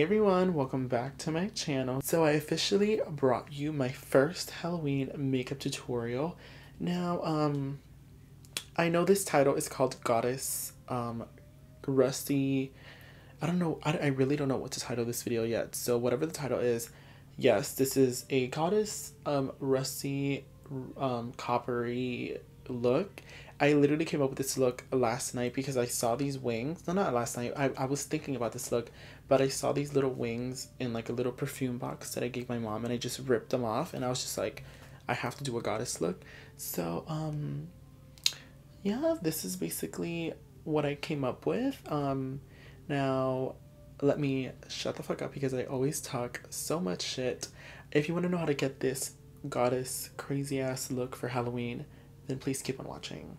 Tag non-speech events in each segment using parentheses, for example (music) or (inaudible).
Hey everyone, welcome back to my channel. So I officially brought you my first Halloween makeup tutorial. Now, um, I know this title is called Goddess um, Rusty. I don't know, I, I really don't know what to title this video yet. So whatever the title is, yes, this is a Goddess um, Rusty um, Coppery look I literally came up with this look last night because I saw these wings. No, not last night. I, I was thinking about this look, but I saw these little wings in like a little perfume box that I gave my mom and I just ripped them off and I was just like, I have to do a goddess look. So, um, yeah, this is basically what I came up with. Um, now, let me shut the fuck up because I always talk so much shit. If you want to know how to get this goddess crazy ass look for Halloween, then please keep on watching.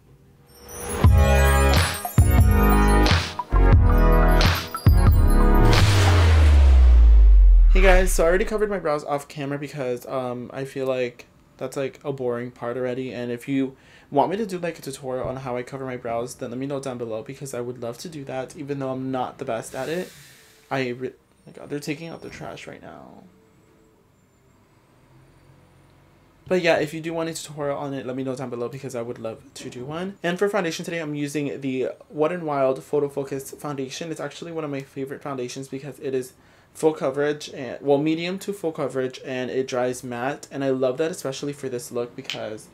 Hey guys, so I already covered my brows off camera because um I feel like that's like a boring part already and if you want me to do like a tutorial on how I cover my brows then let me know down below because I would love to do that even though I'm not the best at it. I re- my god, they're taking out the trash right now. But yeah, if you do want a tutorial on it, let me know down below because I would love to do one. And for foundation today, I'm using the Wet n Wild Photo Focus Foundation. It's actually one of my favorite foundations because it is full coverage and well medium to full coverage and it dries matte and I love that especially for this look because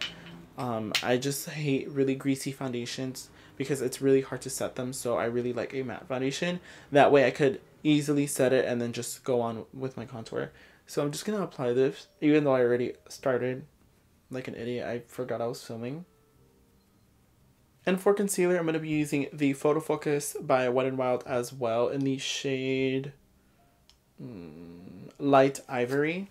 um, I just hate really greasy foundations because it's really hard to set them so I really like a matte foundation that way I could easily set it and then just go on with my contour so I'm just to apply this, even though I already started like an idiot. I forgot I was filming. And for concealer, I'm going to be using the Photo Focus by Wet n Wild as well in the shade mm, Light Ivory.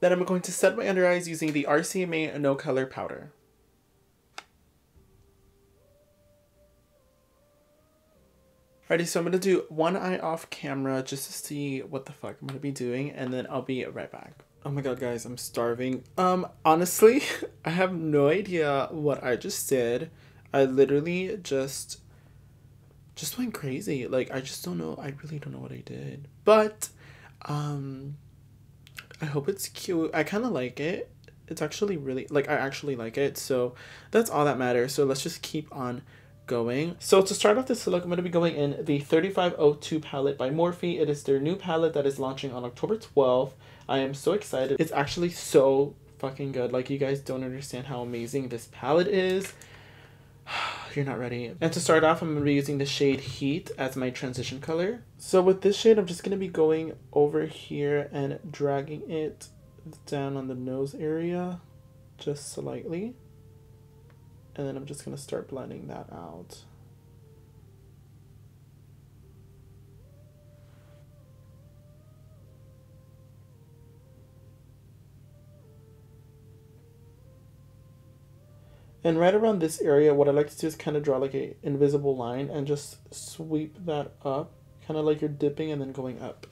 Then I'm going to set my under eyes using the RCMA No Color Powder. Alrighty, so I'm to do one eye off camera just to see what the fuck I'm to be doing, and then I'll be right back. Oh my god, guys, I'm starving. Um, honestly, (laughs) I have no idea what I just did. I literally just, just went crazy. Like, I just don't know. I really don't know what I did. But, um, I hope it's cute. I kind of like it. It's actually really, like, I actually like it. So that's all that matters. So let's just keep on going. So to start off this look, I'm going to be going in the 3502 palette by Morphe. It is their new palette that is launching on October 12th. I am so excited. It's actually so fucking good. Like, you guys don't understand how amazing this palette is. (sighs) You're not ready. And to start off, I'm going to be using the shade Heat as my transition color. So with this shade, I'm just going to be going over here and dragging it down on the nose area just slightly. And then I'm just going to start blending that out. And right around this area, what I like to do is kind of draw like a invisible line and just sweep that up, kind of like you're dipping and then going up.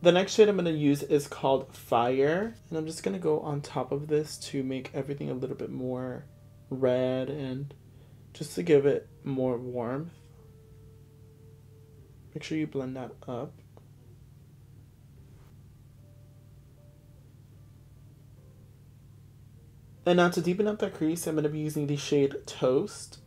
The next shade I'm going to use is called Fire, and I'm just going to go on top of this to make everything a little bit more red and just to give it more warmth. Make sure you blend that up. And now to deepen up that crease, I'm going to be using the shade Toast.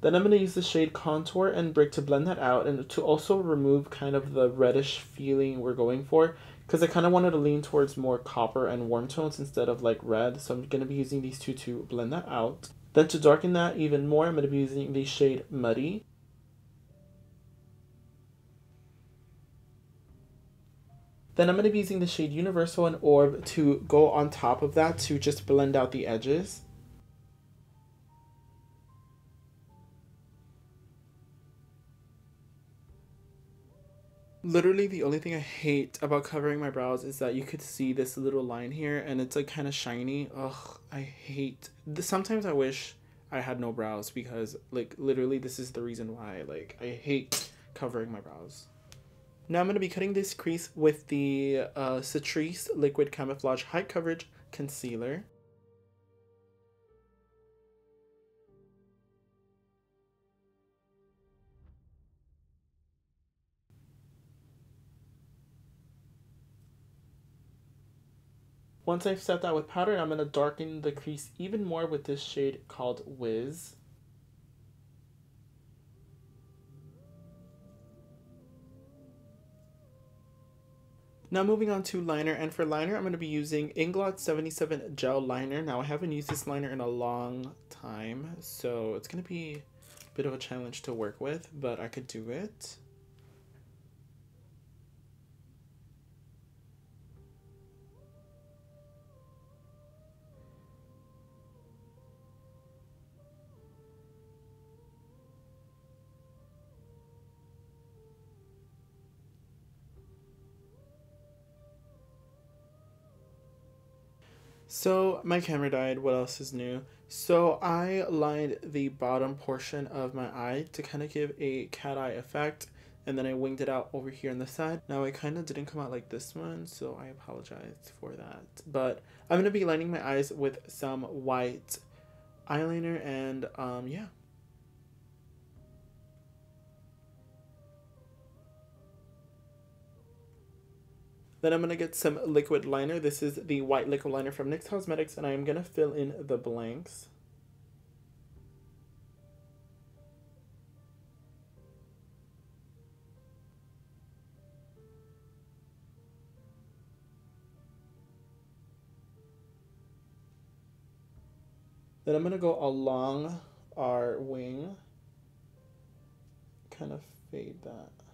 Then I'm going to use the shade Contour and Brick to blend that out and to also remove kind of the reddish feeling we're going for because I kind of wanted to lean towards more copper and warm tones instead of like red. So I'm going to be using these two to blend that out. Then to darken that even more, I'm going to be using the shade Muddy. Then I'm going to be using the shade Universal and Orb to go on top of that to just blend out the edges. Literally, the only thing I hate about covering my brows is that you could see this little line here and it's like kind of shiny. Ugh, I hate. Sometimes I wish I had no brows because, like, literally, this is the reason why. Like, I hate covering my brows. Now I'm going to be cutting this crease with the uh, Liquid Camouflage High Coverage Concealer. Once I've set that with powder, I'm going to darken the crease even more with this shade called Wiz. Now moving on to liner, and for liner, I'm going to be using Inglot 77 Gel Liner. Now I haven't used this liner in a long time, so it's going to be a bit of a challenge to work with, but I could do it. So my camera died. What else is new? So I lined the bottom portion of my eye to kind of give a cat eye effect. And then I winged it out over here on the side. Now I kind of didn't come out like this one, so I apologize for that. But I'm going to be lining my eyes with some white eyeliner and um, yeah. Then I'm going to get some liquid liner. This is the white liquid liner from NYX Cosmetics, and I am going to fill in the blanks. Then I'm going to go along our wing, kind of fade that.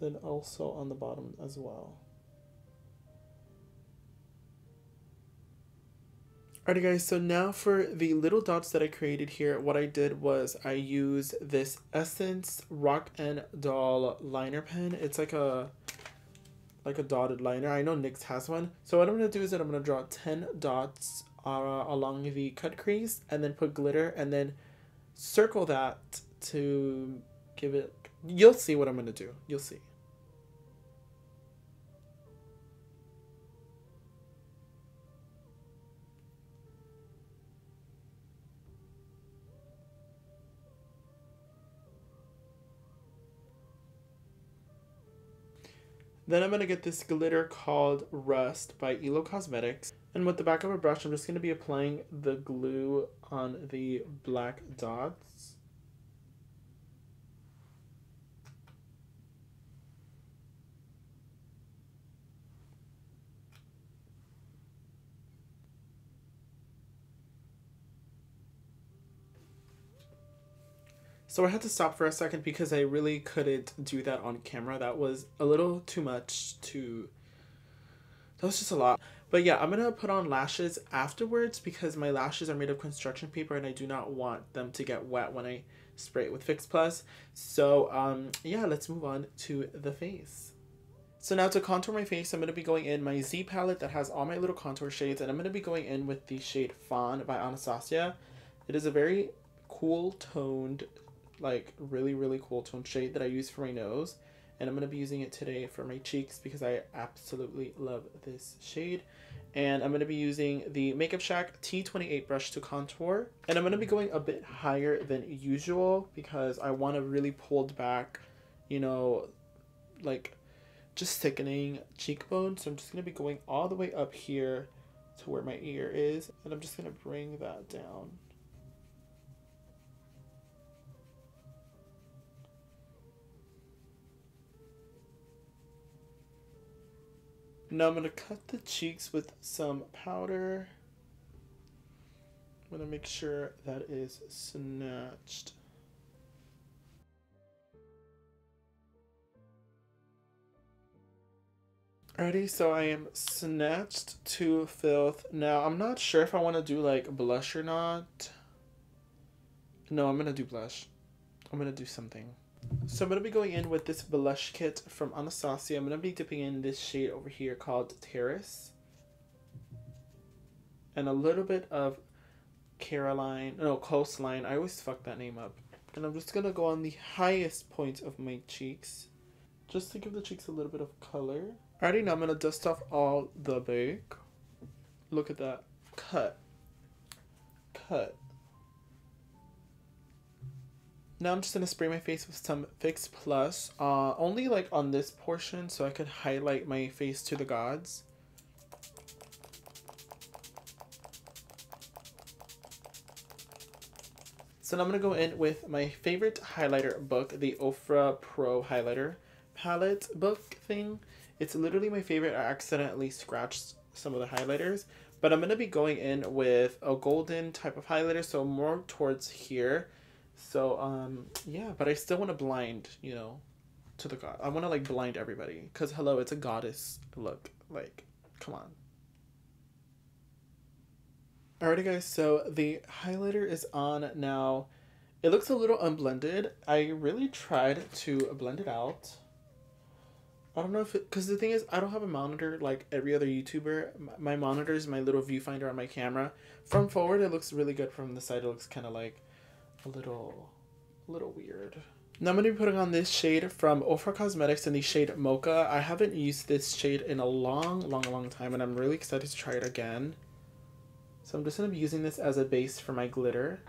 Then also on the bottom as well. Alrighty guys, so now for the little dots that I created here, what I did was I used this Essence Rock and Doll liner pen. It's like a like a dotted liner. I know NYX has one. So what I'm going to do is that I'm going to draw 10 dots uh, along the cut crease and then put glitter and then circle that to give it... You'll see what I'm going to do. You'll see. Then I'm going to get this glitter called Rust by Elo Cosmetics. And with the back of a brush, I'm just going to be applying the glue on the black dots. So I had to stop for a second because I really couldn't do that on camera. That was a little too much to... That was just a lot. But yeah, I'm to put on lashes afterwards because my lashes are made of construction paper and I do not want them to get wet when I spray it with Fix Plus. So um, yeah, let's move on to the face. So now to contour my face, I'm going to be going in my Z palette that has all my little contour shades. And I'm going to be going in with the shade Fawn by Anastasia. It is a very cool toned like really really cool tone shade that I use for my nose. And I'm going to be using it today for my cheeks because I absolutely love this shade. And I'm going to be using the Makeup Shack T28 brush to contour. And I'm going to be going a bit higher than usual because I want a really pulled back you know like just thickening cheekbone so I'm just going to be going all the way up here to where my ear is. And I'm just going to bring that down Now I'm going to cut the cheeks with some powder. I'm going to make sure that is snatched. Alrighty, so I am snatched to filth. Now, I'm not sure if I want to do like blush or not. No, I'm gonna do blush. I'm gonna do something. So I'm gonna be going in with this blush kit from Anastasia. I'm gonna be dipping in this shade over here called Terrace. And a little bit of Caroline, no, Coastline. I always fuck that name up. And I'm just gonna go on the highest point of my cheeks. Just to give the cheeks a little bit of color. Alrighty, now I'm gonna dust off all the bake. Look at that. Cut. Cut. Now I'm just gonna spray my face with some Fix Plus. Uh, only like on this portion so I could highlight my face to the gods. So now I'm going to go in with my favorite highlighter book, the Ofra Pro Highlighter Palette book thing. It's literally my favorite. I accidentally scratched some of the highlighters. But I'm going to be going in with a golden type of highlighter, so more towards here. So, um, yeah, but I still want to blind, you know, to the god. I want to, like, blind everybody. Because, hello, it's a goddess look. Like, come on. Alrighty guys, so the highlighter is on now. It looks a little unblended. I really tried to blend it out. I don't know if it, because the thing is, I don't have a monitor like every other YouTuber. My monitor is my little viewfinder on my camera. From forward, it looks really good. From the side, it looks kind of like a little, a little weird. Now I'm going to be putting on this shade from Ofra Cosmetics in the shade Mocha. I haven't used this shade in a long, long, long time, and I'm really excited to try it again. So I'm just going to be using this as a base for my glitter.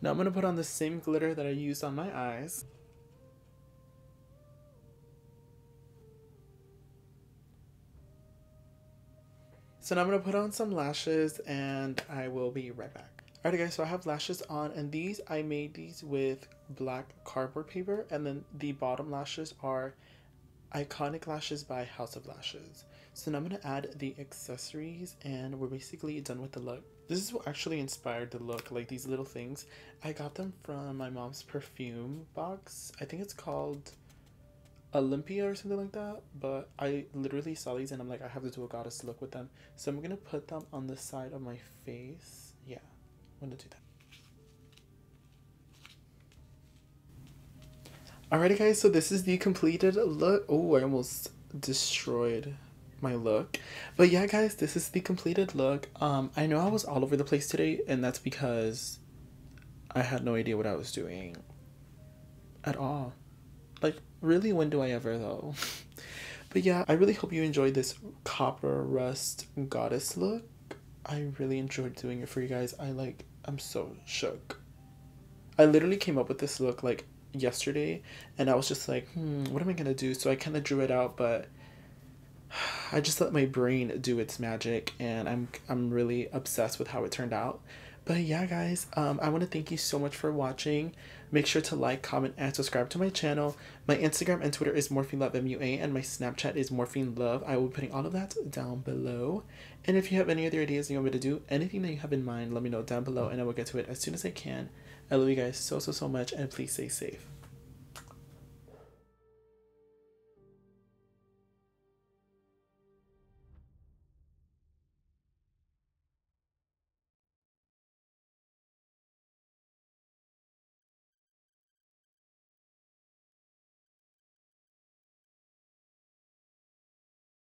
Now I'm going to put on the same glitter that I used on my eyes. So now I'm going to put on some lashes and I will be right back. Alright guys, so I have lashes on and these, I made these with black cardboard paper and then the bottom lashes are Iconic Lashes by House of Lashes. So now I'm going to add the accessories and we're basically done with the look. This is what actually inspired the look, like these little things. I got them from my mom's perfume box. I think it's called Olympia or something like that. But I literally saw these and I'm like, I have to do a goddess look with them. So I'm to put them on the side of my face. Yeah. I'm gonna do that. Alrighty guys, so this is the completed look. Oh, I almost destroyed my look. But yeah guys, this is the completed look. Um, I know I was all over the place today and that's because I had no idea what I was doing at all. Like, really, when do I ever though? (laughs) but yeah, I really hope you enjoyed this copper rust goddess look. I really enjoyed doing it for you guys. I like, I'm so shook. I literally came up with this look like yesterday and I was just like, hmm, what am I gonna do? So I kind of drew it out, but (sighs) I just let my brain do its magic and I'm I'm really obsessed with how it turned out. But yeah, guys, um, I want to thank you so much for watching. Make sure to like, comment, and subscribe to my channel. My Instagram and Twitter is Morphine Love MUA, and my Snapchat is Morphine Love. I will be putting all of that down below. And if you have any other ideas you want me to do, anything that you have in mind, let me know down below, and I will get to it as soon as I can. I love you guys so, so, so much, and please stay safe.